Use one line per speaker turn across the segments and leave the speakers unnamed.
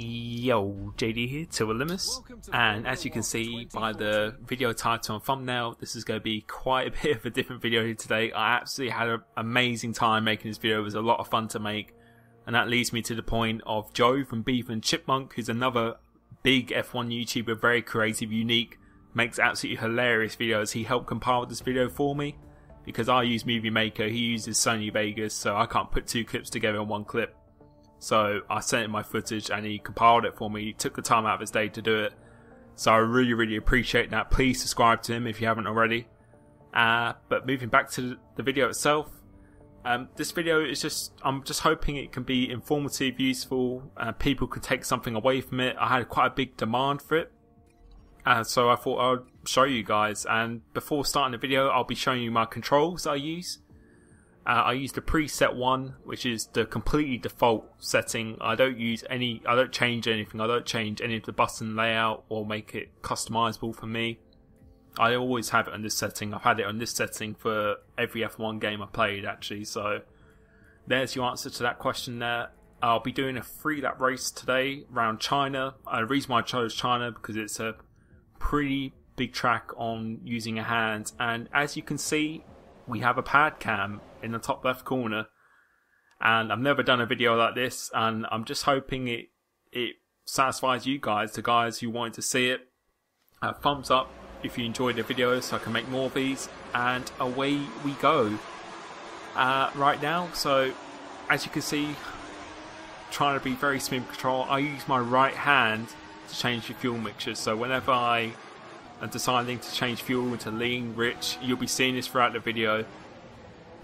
Yo, JD here, TRL Limitless, and as you can see by the video title and thumbnail, this is going to be quite a bit of a different video here today. I absolutely had an amazing time making this video, it was a lot of fun to make, and that leads me to the point of Joe from Beaver and Chipmunk, who's another big F1 YouTuber, very creative, unique, makes absolutely hilarious videos. He helped compile this video for me, because I use Movie Maker, he uses Sony Vegas, so I can't put two clips together in one clip. So I sent him my footage and he compiled it for me. He took the time out of his day to do it. So I really, really appreciate that. Please subscribe to him if you haven't already. Uh, but moving back to the video itself, um, this video is just, I'm just hoping it can be informative, useful, uh, people can take something away from it. I had quite a big demand for it. Uh, so I thought I'd show you guys. And before starting the video, I'll be showing you my controls I use. Uh, I use the preset one, which is the completely default setting. I don't use any, I don't change anything. I don't change any of the button layout or make it customizable for me. I always have it on this setting. I've had it on this setting for every F1 game I played actually. So there's your answer to that question there. I'll be doing a free lap race today around China. Uh, the reason why I chose China because it's a pretty big track on using a hand, and as you can see, we have a pad cam in the top left corner. And I've never done a video like this, and I'm just hoping it it satisfies you guys, the guys who wanted to see it. Uh, thumbs up if you enjoyed the video so I can make more of these, and away we go. Uh, right now, so as you can see, trying to be very smooth control, I use my right hand to change the fuel mixture. So whenever I am deciding to change fuel into lean, rich, you'll be seeing this throughout the video.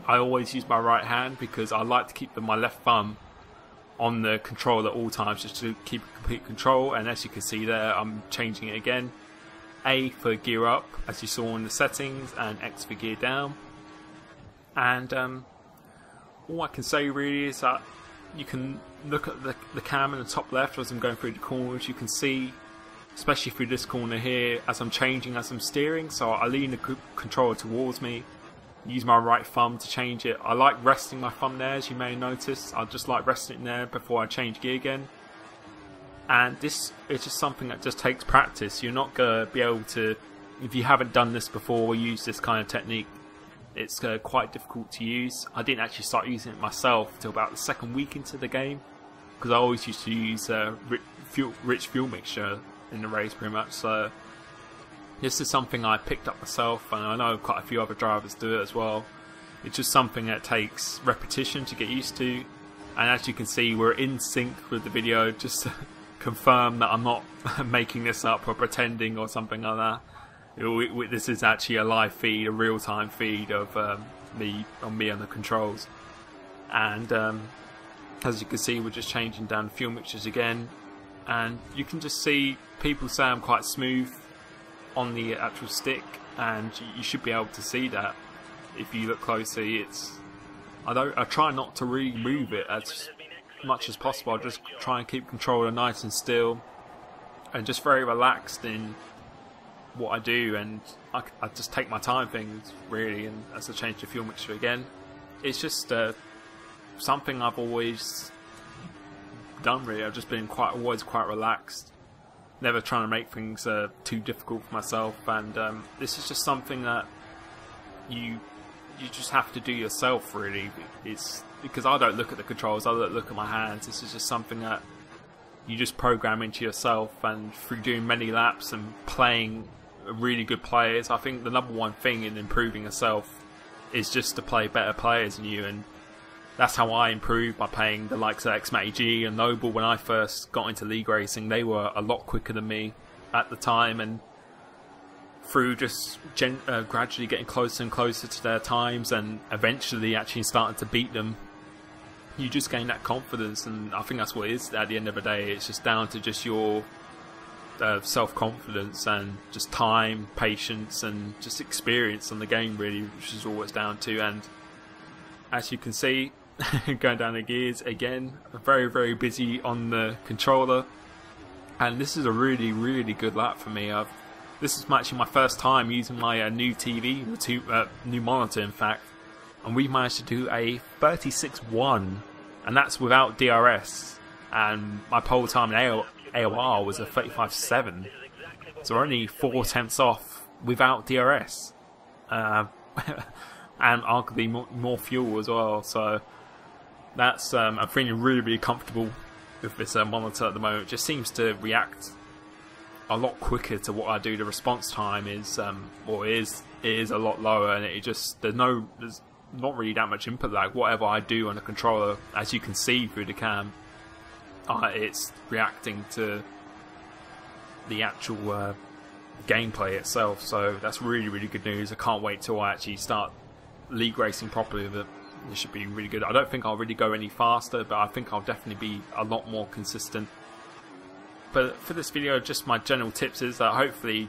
I always use my right hand because I like to keep my left thumb on the control at all times just to keep complete control. And as you can see there I'm changing it again. A for gear up as you saw in the settings and X for gear down. And um, all I can say really is that you can look at the, the cam in the top left as I'm going through the corners. You can see especially through this corner here as I'm changing as I'm steering so I lean the controller towards me use my right thumb to change it. I like resting my thumb there, as you may notice. I just like resting it there before I change gear again. And this is just something that just takes practice. You're not going to be able to, if you haven't done this before or used this kind of technique, it's uh, quite difficult to use. I didn't actually start using it myself until about the second week into the game because I always used to use uh, rich, fuel, rich fuel mixture in the race pretty much. So this is something I picked up myself, and I know quite a few other drivers do it as well. It's just something that takes repetition to get used to, and as you can see, we're in sync with the video just to confirm that I'm not making this up or pretending or something like that. This is actually a live feed, a real-time feed of um, me on me on the controls, and um, as you can see, we're just changing down fuel mixtures again, and you can just see people say I'm quite smooth on the actual stick, and you should be able to see that if you look closely. It's I don't I try not to really move it as much as possible. I just try and keep controller nice and still, and just very relaxed in what I do, and I, I just take my time things really. And as I change the fuel mixture again, it's just uh, something I've always done. Really, I've just been quite always quite relaxed never trying to make things uh, too difficult for myself. And um, this is just something that you you just have to do yourself. Really, it's because I don't look at the controls. I look at my hands. This is just something that you just program into yourself. And through doing many laps and playing really good players, I think the number one thing in improving yourself is just to play better players than you and that's how I improved by playing the likes of XMATG and Noble when I first got into league racing. They were a lot quicker than me at the time, and through just gen- uh, gradually getting closer and closer to their times, and eventually actually starting to beat them, you just gain that confidence. And I think that's what it is at the end of the day. It's just down to just your uh, self confidence and just time, patience, and just experience on the game, really, which is all it's down to. And as you can see, going down the gears again. Very, very busy on the controller. And this is a really, really good lap for me. I've, this is actually my first time using my uh, new TV, two, uh, new monitor in fact. And we managed to do a 36-1. And that's without DRS. and my pole time in AOR was a 35.7. So we're only four tenths off without DRS. Uh, and arguably more, more, fuel as well. So that's um, I'm feeling really, really comfortable with this uh, monitor at the moment. It just seems to react a lot quicker to what I do. The response time is, um, or is, is a lot lower, and it just there's no, there's not really that much input lag. Whatever I do on the controller, as you can see through the cam, uh, it's reacting to the actual uh, gameplay itself. So that's really, really good news. I can't wait till I actually start league racing properly with it. It should be really good. I don't think I'll really go any faster, but I think I'll definitely be a lot more consistent. But for this video, just my general tips is that hopefully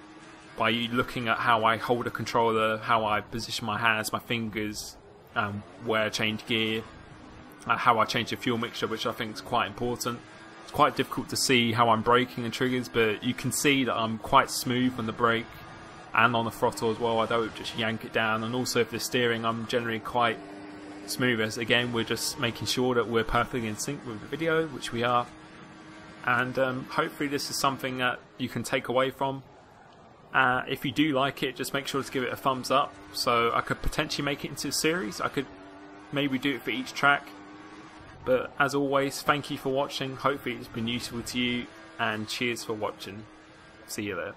by you looking at how I hold a controller, how I position my hands, my fingers, um, where I change gear, uh, how I change the fuel mixture, which I think is quite important. It's quite difficult to see how I'm braking and triggers, but you can see that I'm quite smooth on the brake and on the throttle as well. I don't just yank it down, and also for the steering, I'm generally quite smooth. As again, we're just making sure that we're perfectly in sync with the video, which we are. And um, hopefully, this is something that you can take away from. Uh, if you do like it, just make sure to give it a thumbs up. So I could potentially make it into a series. I could maybe do it for each track. But as always, thank you for watching. Hopefully, it's been useful to you. And cheers for watching. See you there.